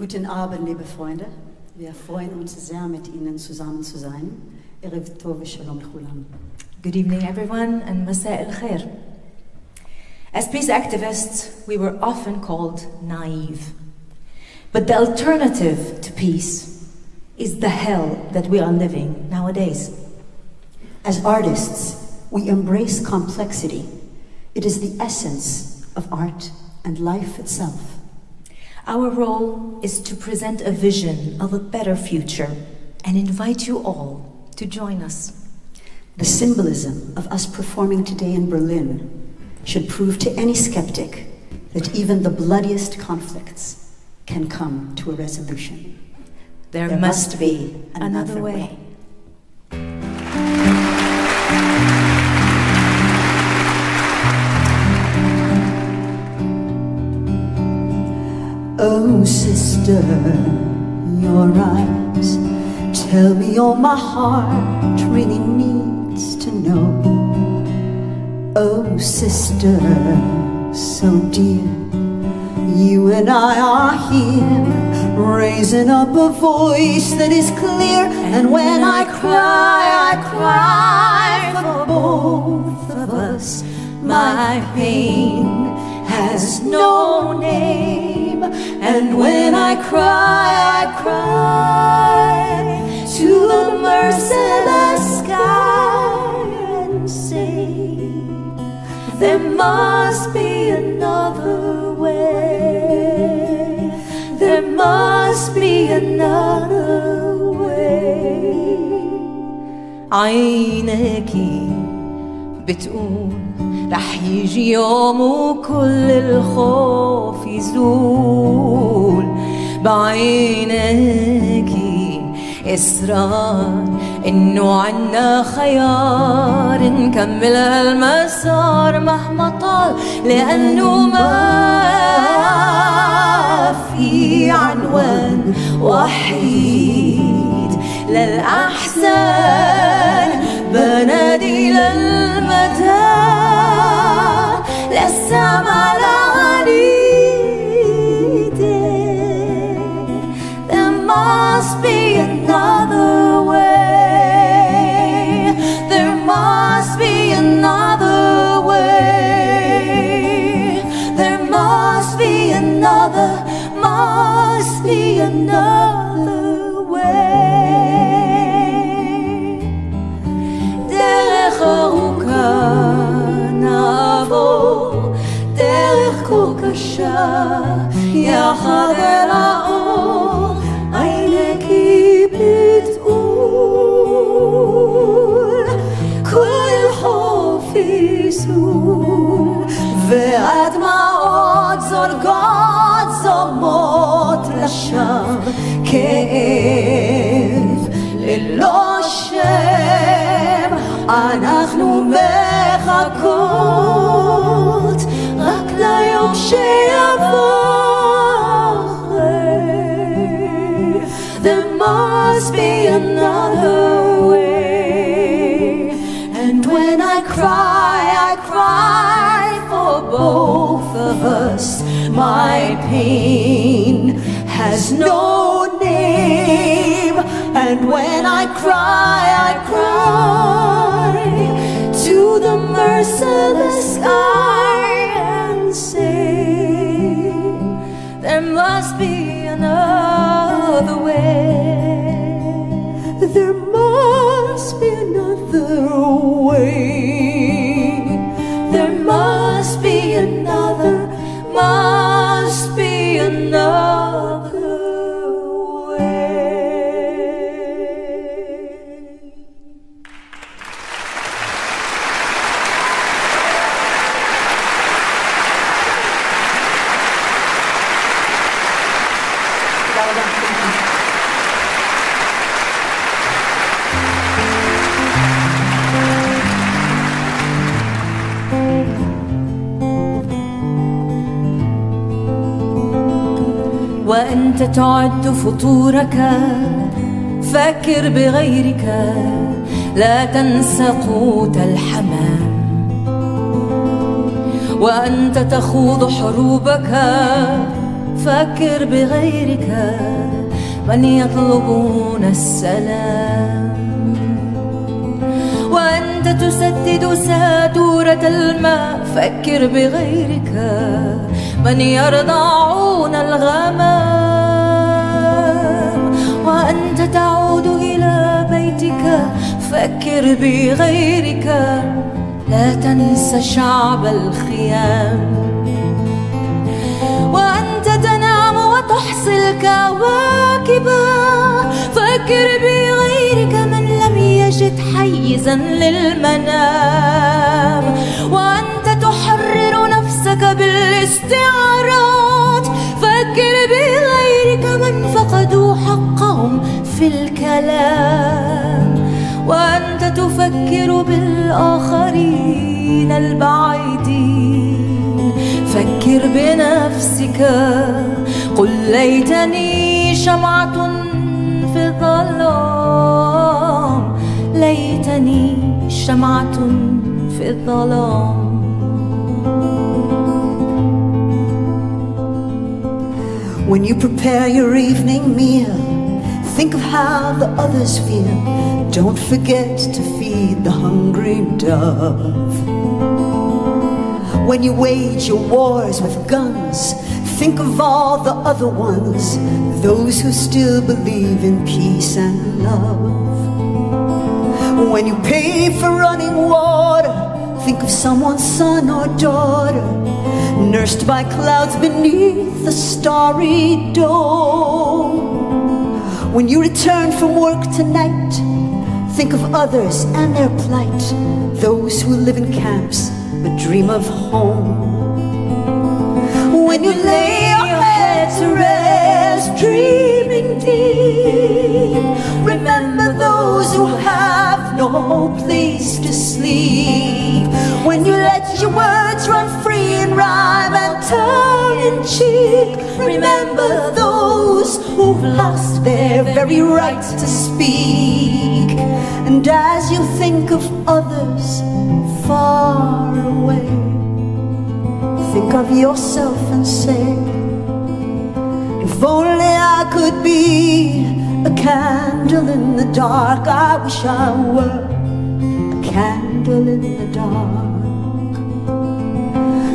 Guten Abend, liebe Freunde. Wir freuen uns sehr, mit Ihnen zusammen zu sein. Erev Tov Shalom Chulam. Good evening, everyone, and Masa el Khair. As peace activists, we were often called naive. But the alternative to peace is the hell that we are living nowadays. As artists, we embrace complexity. It is the essence of art and life itself. Our role is to present a vision of a better future and invite you all to join us. The symbolism of us performing today in Berlin should prove to any skeptic that even the bloodiest conflicts can come to a resolution. There, There must must be another another way. way. Oh, sister, your eyes tell me all my heart really needs to know. Oh, sister, so dear, you and I are here, raising up a voice that is clear. And when I cry, I cry for both of us. My pain has no name, and when I cry, I cry to the merciless sky and say. There must be another way. There must be another way. عينك بتقول رح يجي يوم وكل الخوف يزول. بعينك إصرار إنه عنا خيار نكمل هالمسار مهما طال لأنه ما في عنوان وحيد للأحسن. be another way There must be another way There must be another Must be another way דרך ארוכה נעבור, דרך כה קשה, יחד אל ללא שם, אנחנו מחכות רק ליום שיבוא אחרי. There must be another way. And when I cry, I cry for both of us. My pain has no and when I cry, I cry to the merciless sky and say, There must be another way. وأنت تعد فطورك فكر بغيرك لا تنس قوت الحمام. وأنت تخوض حروبك فكر بغيرك من يطلبون السلام. وأنت تسدد ساتورة الماء فكر بغيرك من يرضعون الغمام. وأنت تعود إلى بيتك. فكر بغيرك. لا تنسى شعب الخيام. وأنت تنام وتحصي الكواكب فكر بغيرك من لم يجد حيزا للمنام. وأنت تحرر نفسك بالاستعارات فكر بغيرك من فقدوا حقهم في الكلام وأنت تفكر بالآخرين البعيدين. فكر بنفسك قل ليتني شمعة في الظلام. ليتني شمعة في الظلام. When you prepare your evening meal, think of how the others feel. Don't forget to feed the hungry dove. When you wage your wars with guns, think of all the other ones, those who still believe in peace and love. When you pay for running water, of someone's son or daughter, nursed by clouds beneath the starry dome. When you return from work tonight, think of others and their plight, those who live in camps but dream of home. When you lay your head to rest, dreaming Oh, no place to sleep. When you let your words run free in rhyme and tongue in cheek, remember those who've lost their very right to speak. And as you think of others far away, think of yourself and say, if only I could be a candle in the dark, I wish I were candle in the dark.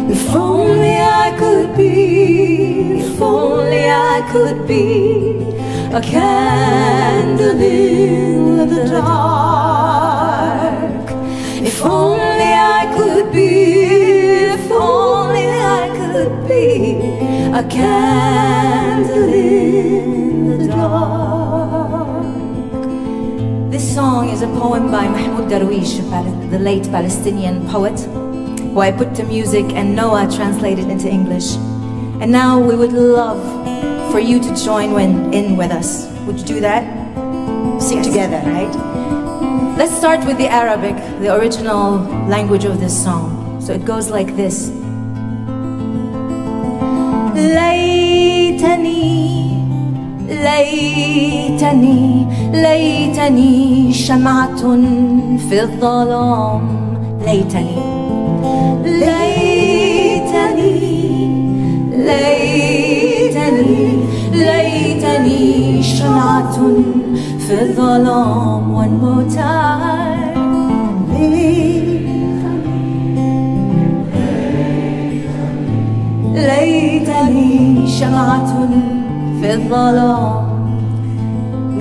If only I could be, if only I could be a candle in the dark. If only I could be, if only I could be a candle a poem by Mahmoud Darwish, the late Palestinian poet, who I put to music and Noa translated into English. And now we would love for you to join in with us. Would you do that? Sing yes. together, right? Let's start with the Arabic, the original language of this song. So it goes like this. ليتني ليتني ليتني شمعة في الظلام. ليتني ليتني ليتني ليتني شمعة في الظلام time ليتني شمعة في الظلام.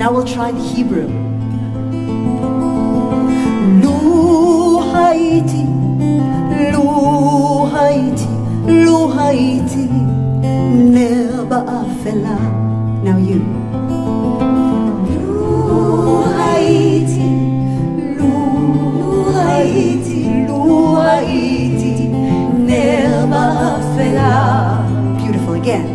Now we'll try the Hebrew. Lu Haiti, Lu Haiti, Lu Haiti, Neba Afela. Now you. Lu Haiti, Lu Haiti. Beautiful again.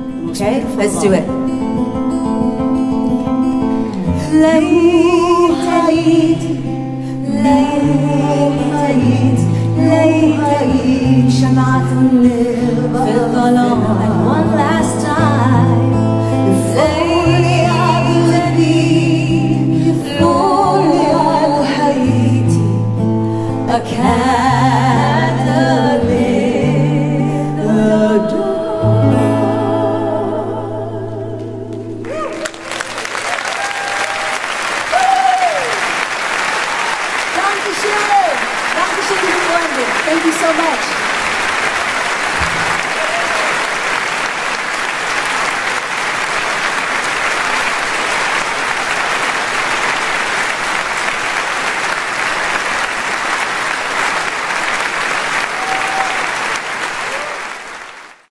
تعرف الزواج ليت عيد ليت عيد ليت عيد. شمعة في الظلام. Thank you so much.